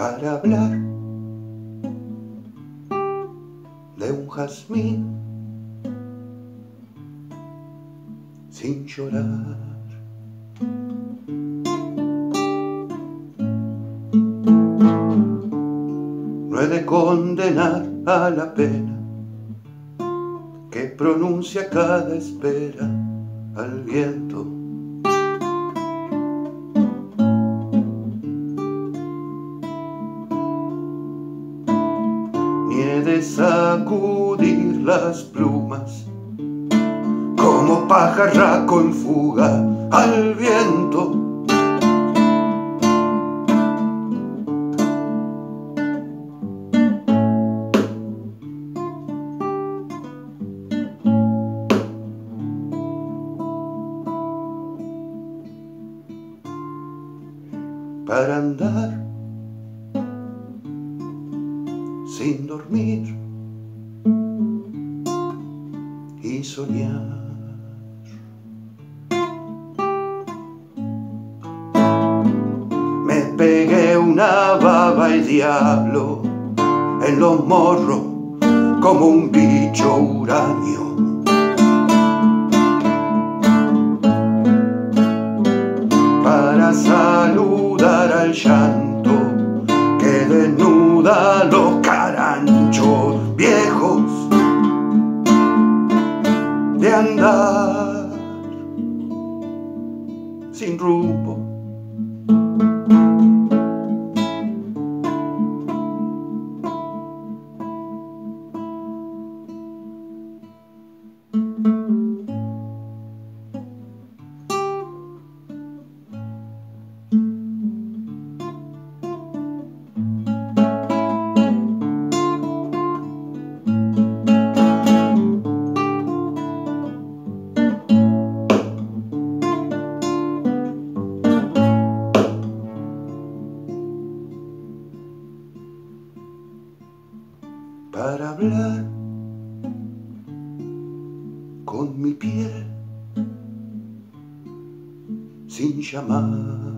para hablar de un jazmín sin llorar. No he de condenar a la pena que pronuncia cada espera al viento. Ni he de sacudir las plumas como pajarraco en fuga al viento. para andar sin dormir y soñar. Me pegué una baba y diablo en los morros como un bicho uranio. Para saludar al llanto que desnuda andar sin rumbo. Para hablar con mi piel sin llamar.